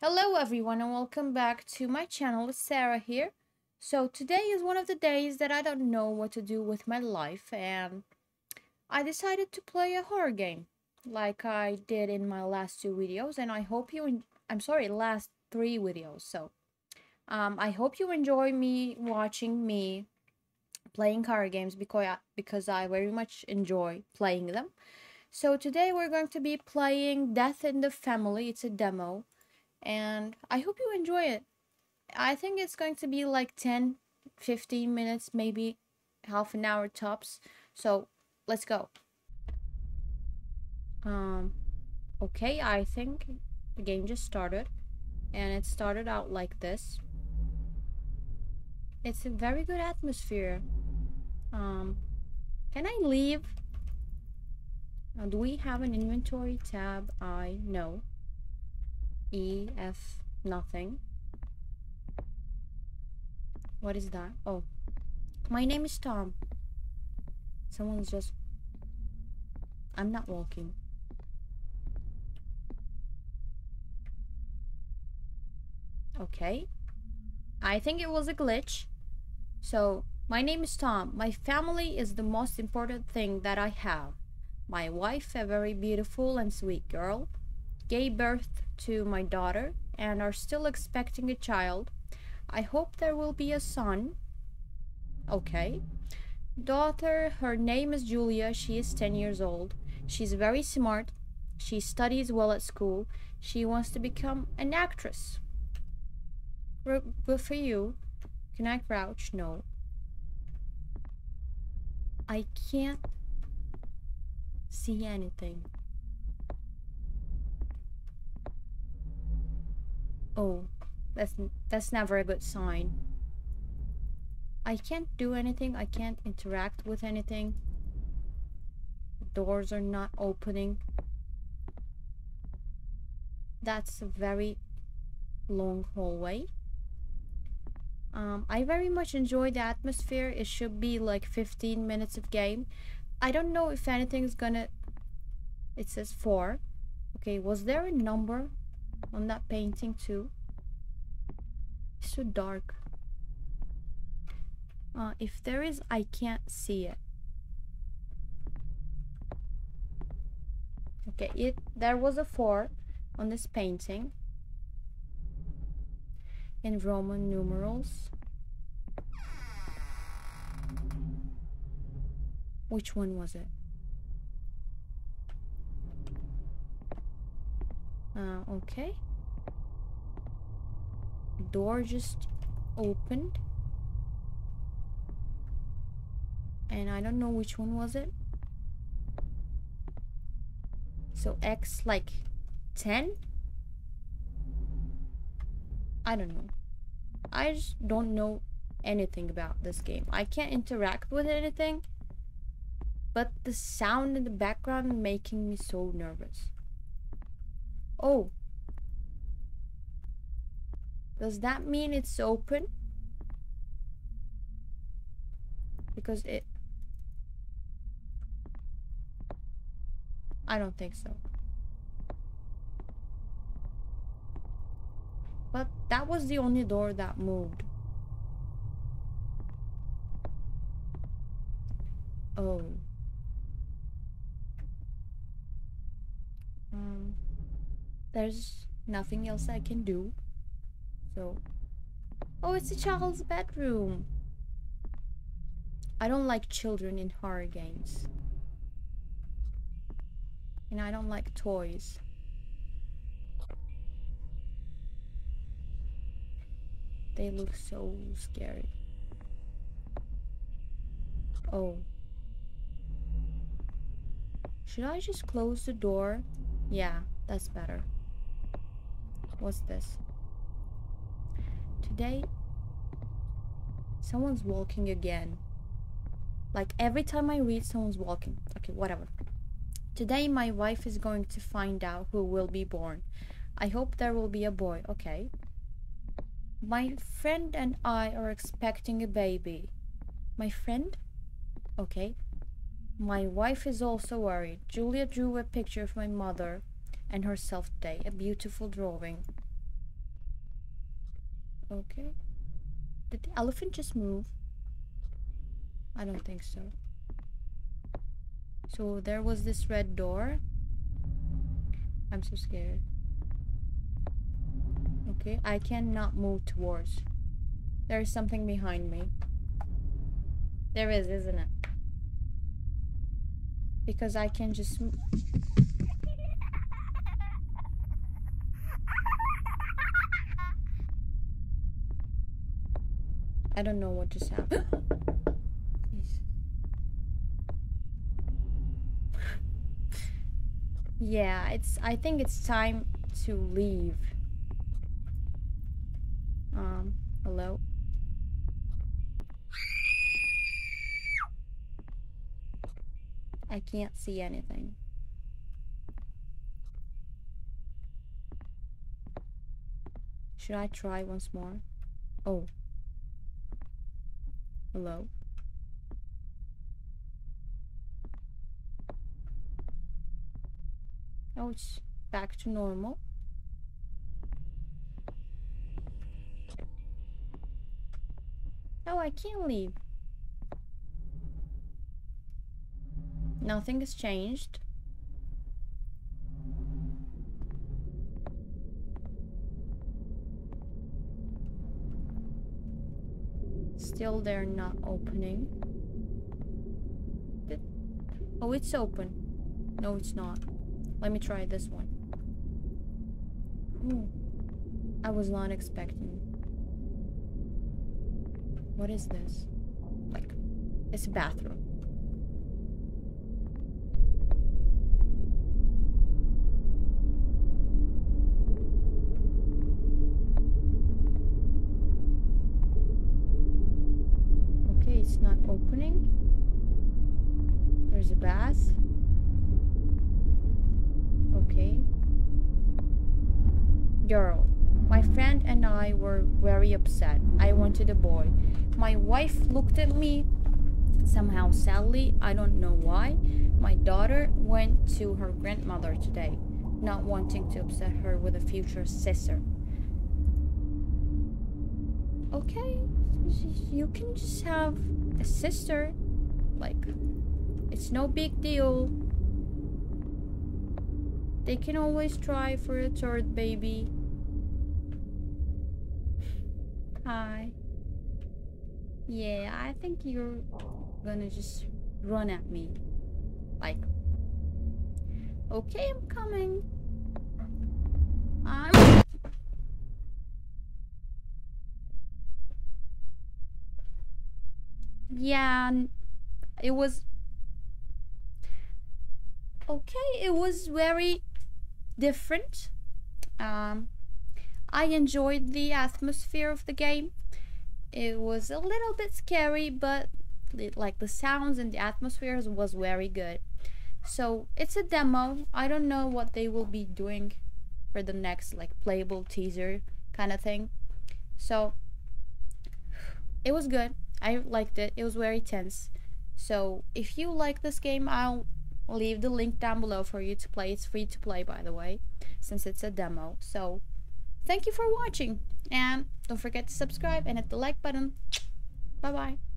Hello everyone and welcome back to my channel. Sera here. So today is one of the days that I don't know what to do with my life and I decided to play a horror game like I did in my last two videos and I hope you I'm sorry last three videos so um, I hope you enjoy me watching me playing horror games because I, because I very much enjoy playing them. So today we're going to be playing Death in the Family. It's a demo and I hope you enjoy it. I think it's going to be like 10 15 minutes, maybe half an hour tops. So let's go. Um, okay, I think the game just started and it started out like this. It's a very good atmosphere. Um, can I leave? Uh, do we have an inventory tab? I know. E, F, nothing. What is that? Oh. My name is Tom. Someone's just... I'm not walking. Okay. I think it was a glitch. So, my name is Tom. My family is the most important thing that I have. My wife, a very beautiful and sweet girl, gave birth to my daughter and are still expecting a child. I hope there will be a son. Okay. Daughter, her name is Julia. She is 10 years old. She's very smart. She studies well at school. She wants to become an actress. Good for you. Can I crouch? No. I can't see anything. Oh, that's that's never a good sign. I can't do anything. I can't interact with anything. Doors are not opening. That's a very long hallway. Um, I very much enjoy the atmosphere. It should be like 15 minutes of game. I don't know if anything's gonna... It says 4. Okay, was there a number on that painting too. It's too dark. Uh, if there is, I can't see it. Okay, it there was a 4 on this painting in Roman numerals. Which one was it? Uh, okay. Door just opened. And I don't know which one was it. So X like 10? I don't know. I just don't know anything about this game. I can't interact with anything. But the sound in the background making me so nervous. Oh. Does that mean it's open? Because it... I don't think so. But that was the only door that moved. Oh. Um there's nothing else I can do. So, oh, it's a child's bedroom. I don't like children in horror games. And I don't like toys. They look so scary. Oh. Should I just close the door? Yeah, that's better. What's this? Today, someone's walking again. Like every time I read, someone's walking. Okay, whatever. Today, my wife is going to find out who will be born. I hope there will be a boy. Okay. My friend and I are expecting a baby. My friend? Okay. My wife is also worried. Julia drew a picture of my mother and herself today. A beautiful drawing. Okay. Did the elephant just move? I don't think so. So there was this red door. I'm so scared. Okay, I cannot move towards. There is something behind me. There is, isn't it? Because I can just... I don't know what just happened. yeah, it's. I think it's time to leave. Um, hello? I can't see anything. Should I try once more? Oh. Hello? Oh, it's back to normal. Oh, I can't leave. Nothing has changed. Still they're not opening. Oh, it's open. No, it's not. Let me try this one. Ooh. I was not expecting. What is this? Like, it's a bathroom. Okay, it's not opening. There's a bath. Okay. Girl, my friend and I were very upset. I wanted a boy. My wife looked at me somehow sadly. I don't know why. My daughter went to her grandmother today, not wanting to upset her with a future sister. Okay, you can just have a sister. Like, it's no big deal. They can always try for a third baby. Hi. Yeah, I think you're gonna just run at me. Like, okay, I'm coming. I'm. Yeah, it was. Okay, it was very different. Um, I enjoyed the atmosphere of the game. It was a little bit scary, but it, like the sounds and the atmosphere was very good. So it's a demo. I don't know what they will be doing for the next like playable teaser kind of thing. So it was good. I liked it. It was very tense. So if you like this game, I'll leave the link down below for you to play. It's free to play, by the way, since it's a demo. So thank you for watching. And don't forget to subscribe and hit the like button. Bye bye.